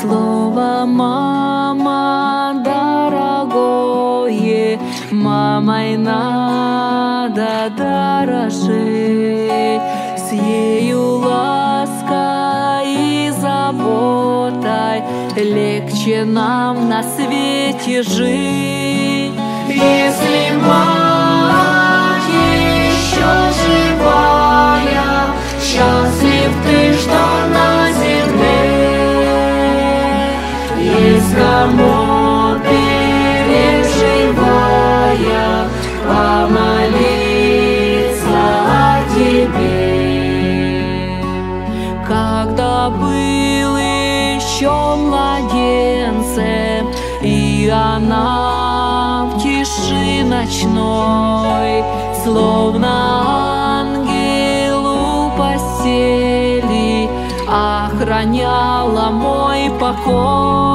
Слово мама дорогое, мамой надо дорожить, с ею лаской и заботой легче нам на свете жить. Если мать еще живая, счастлив ты, что на земле есть кому еще младенцем, и она в тиши ночной, словно ангел у постели, охраняла мой покой.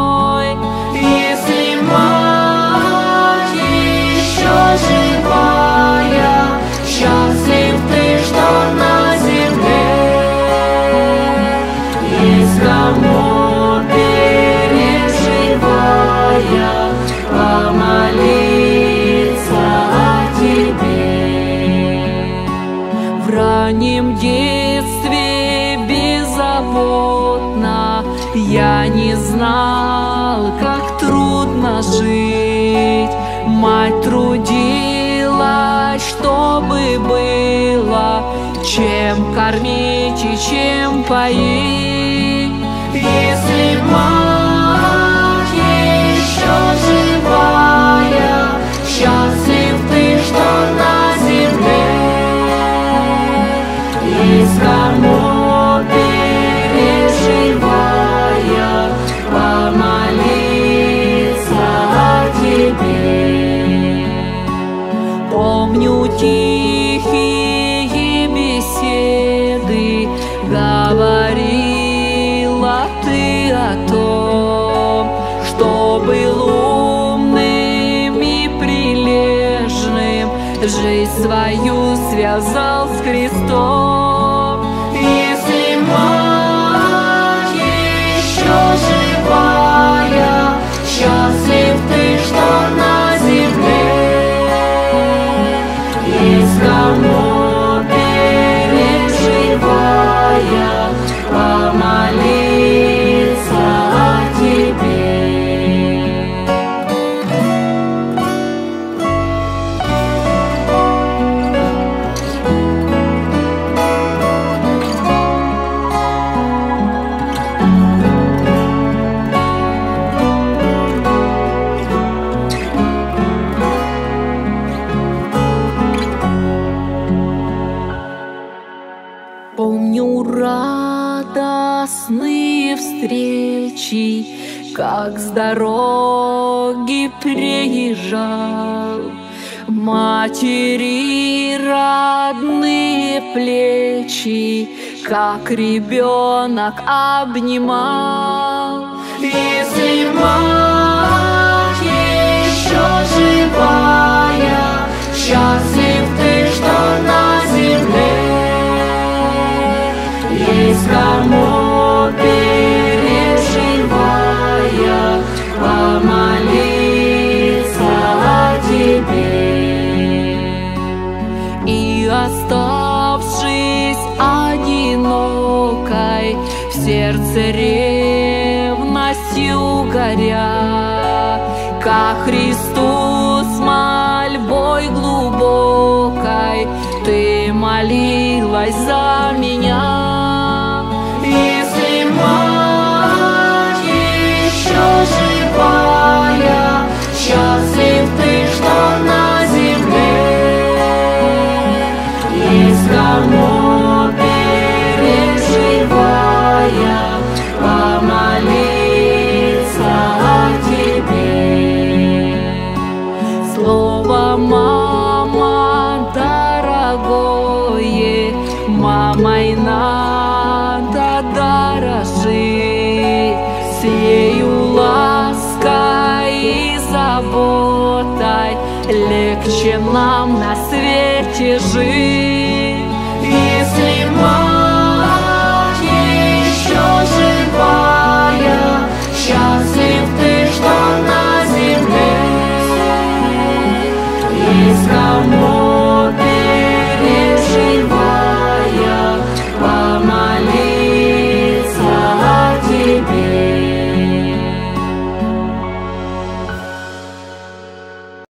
Раннем детстве беззаботно я не знал, как трудно жить. Мать трудилась, чтобы было чем кормить и чем поить. Если мать Помню тихие беседы, говорила ты о том, что был умным и прилежным, жизнь свою связал с Христом. Если мать Помню радостные встречи, как с дороги приезжал. Матери родные плечи, как ребенок обнимал. Если мать одинокой, в сердце ревностью горя, ко Христу с мольбой глубокой ты молилась за работать, легче нам на свете жить, если мы.